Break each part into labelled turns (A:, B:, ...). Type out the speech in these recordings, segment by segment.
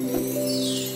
A: Música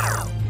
A: Yeah.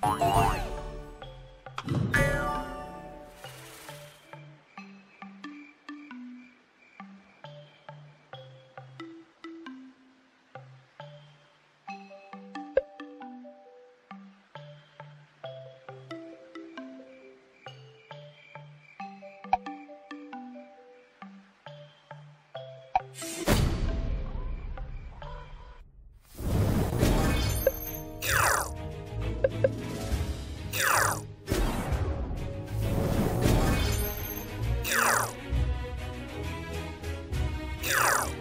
A: Bye. Yeah.